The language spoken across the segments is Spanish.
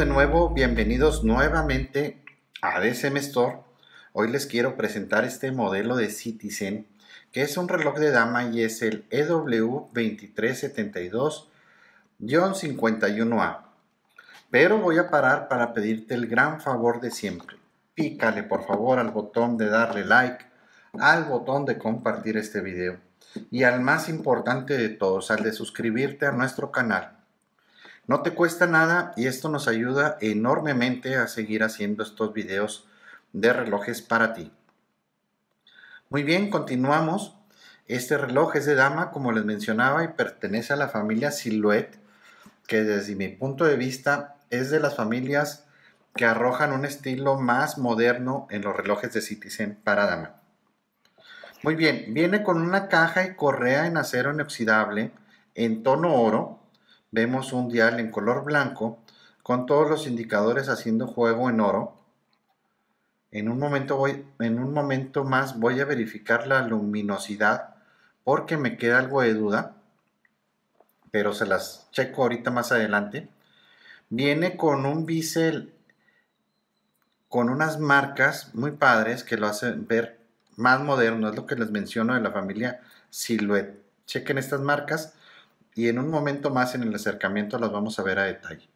de nuevo, bienvenidos nuevamente a DSM Store. Hoy les quiero presentar este modelo de Citizen, que es un reloj de dama y es el EW2372-51A. Pero voy a parar para pedirte el gran favor de siempre. Pícale por favor al botón de darle like, al botón de compartir este video y al más importante de todos, al de suscribirte a nuestro canal. No te cuesta nada y esto nos ayuda enormemente a seguir haciendo estos videos de relojes para ti. Muy bien, continuamos. Este reloj es de dama, como les mencionaba, y pertenece a la familia Silhouette, que desde mi punto de vista es de las familias que arrojan un estilo más moderno en los relojes de Citizen para dama. Muy bien, viene con una caja y correa en acero inoxidable en tono oro. Vemos un dial en color blanco con todos los indicadores haciendo juego en oro. En un momento, voy, en un momento más voy a verificar la luminosidad porque me queda algo de duda, pero se las checo ahorita más adelante. Viene con un bisel con unas marcas muy padres que lo hacen ver más moderno, es lo que les menciono de la familia Silhouette. Chequen estas marcas y en un momento más en el acercamiento las vamos a ver a detalle.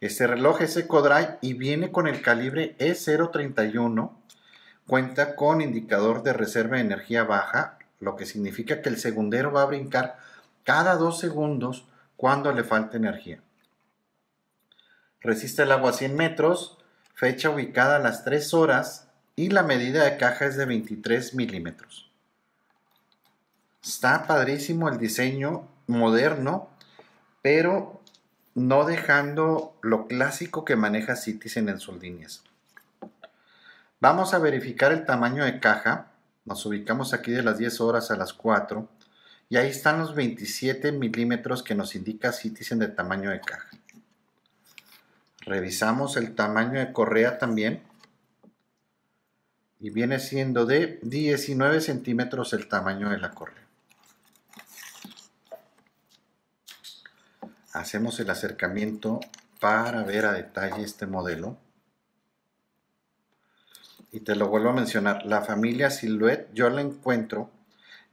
Este reloj es EcoDrive y viene con el calibre E031. Cuenta con indicador de reserva de energía baja, lo que significa que el segundero va a brincar cada dos segundos cuando le falte energía. Resiste el agua a 100 metros, fecha ubicada a las 3 horas y la medida de caja es de 23 milímetros. Está padrísimo el diseño moderno, pero no dejando lo clásico que maneja Citizen en sus líneas. Vamos a verificar el tamaño de caja. Nos ubicamos aquí de las 10 horas a las 4 y ahí están los 27 milímetros que nos indica Citizen de tamaño de caja. Revisamos el tamaño de correa también y viene siendo de 19 centímetros el tamaño de la correa. Hacemos el acercamiento para ver a detalle este modelo. Y te lo vuelvo a mencionar, la familia Silhouette yo la encuentro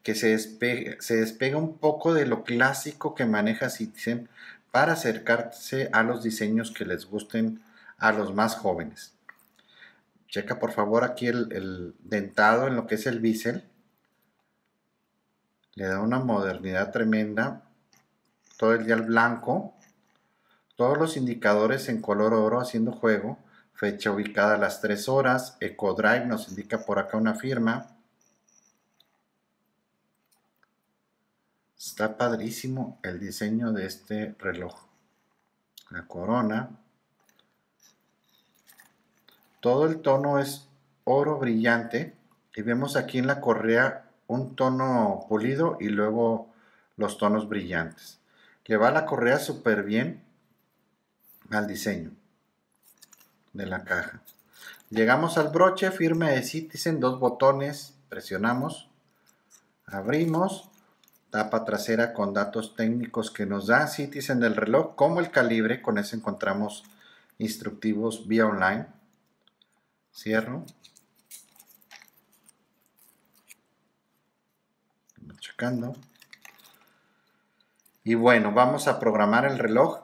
que se despega, un poco de lo clásico que maneja Citizen para acercarse a los diseños que les gusten a los más jóvenes. Checa por favor aquí el, dentado en lo que es el bisel. Le da una modernidad tremenda. Todo el dial blanco. Todos los indicadores en color oro haciendo juego. Fecha ubicada a las 3 horas. EcoDrive nos indica por acá una firma. Está padrísimo el diseño de este reloj. La corona. Todo el tono es oro brillante y vemos aquí en la correa un tono pulido y luego los tonos brillantes. Le va la correa súper bien al diseño de la caja. Llegamos al broche firme de Citizen, dos botones, presionamos, abrimos, tapa trasera con datos técnicos que nos da Citizen del reloj, como el calibre, con eso encontramos instructivos vía online Cierro. Checando. Y bueno, vamos a programar el reloj.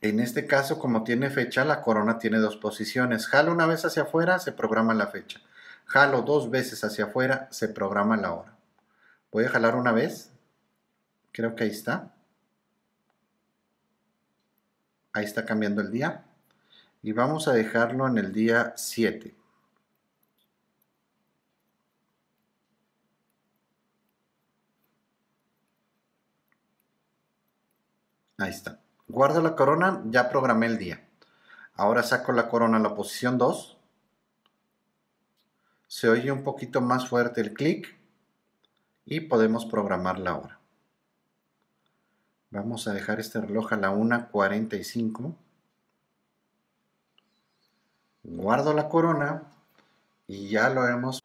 En este caso, como tiene fecha, la corona tiene dos posiciones. Jalo una vez hacia afuera, se programa la fecha. Jalo dos veces hacia afuera, se programa la hora. Voy a jalar una vez. Creo que ahí está. Ahí está cambiando el día y vamos a dejarlo en el día 7. Ahí está. Guardo la corona, ya programé el día. Ahora saco la corona a la posición 2. Se oye un poquito más fuerte el clic y podemos programar la hora. Vamos a dejar este reloj a la 1.45 guardo la corona y ya lo hemos.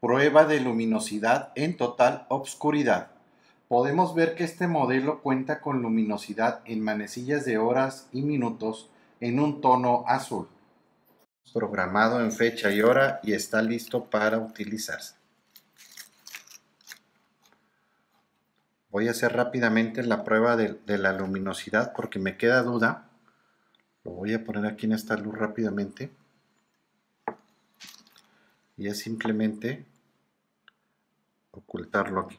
Prueba de luminosidad en total obscuridad. Podemos ver que este modelo cuenta con luminosidad en manecillas de horas y minutos en un tono azul. Programado en fecha y hora y está listo para utilizarse. Voy a hacer rápidamente la prueba de, la luminosidad porque me queda duda. Lo voy a poner aquí en esta luz rápidamente. Y es simplemente ocultarlo aquí.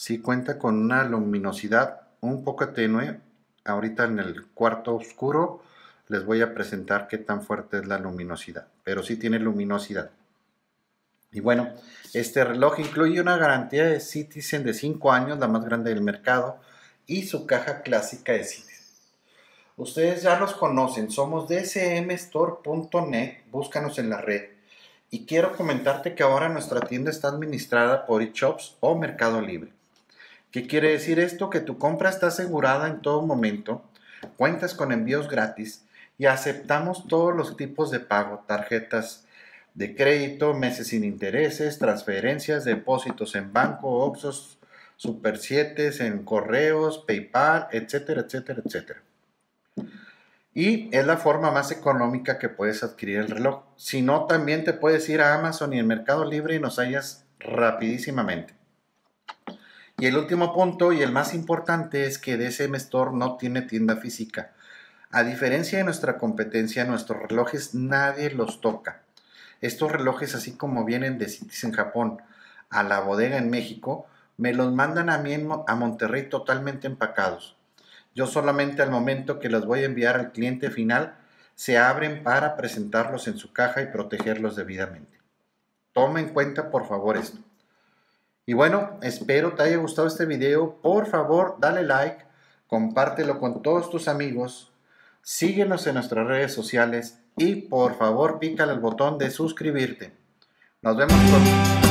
Si cuenta con una luminosidad un poco tenue. Ahorita en el cuarto oscuro les voy a presentar qué tan fuerte es la luminosidad, pero sí tiene luminosidad. Y bueno, este reloj incluye una garantía de Citizen de 5 años, la más grande del mercado, y su caja clásica de Citizen. Ustedes ya los conocen, somos dsmstore.net, búscanos en la red. Y quiero comentarte que ahora nuestra tienda está administrada por eShops o Mercado Libre. ¿Qué quiere decir esto? Que tu compra está asegurada en todo momento, cuentas con envíos gratis y aceptamos todos los tipos de pago, tarjetas de crédito, meses sin intereses, transferencias, depósitos en banco, Oxos, Super 7, en correos, PayPal, etcétera, etcétera, etcétera. Y es la forma más económica que puedes adquirir el reloj. Si no, también te puedes ir a Amazon y el Mercado Libre y nos hallas rapidísimamente. Y el último punto y el más importante es que DSM Store no tiene tienda física. A diferencia de nuestra competencia, nuestros relojes nadie los toca. Estos relojes, así como vienen de Cities en Japón a la bodega en México, me los mandan a mí a Monterrey totalmente empacados. Yo solamente al momento que los voy a enviar al cliente final, se abren para presentarlos en su caja y protegerlos debidamente. Toma en cuenta por favor esto. Y bueno, espero te haya gustado este video. Por favor, dale like, compártelo con todos tus amigos, síguenos en nuestras redes sociales y por favor pícale el botón de suscribirte. Nos vemos pronto.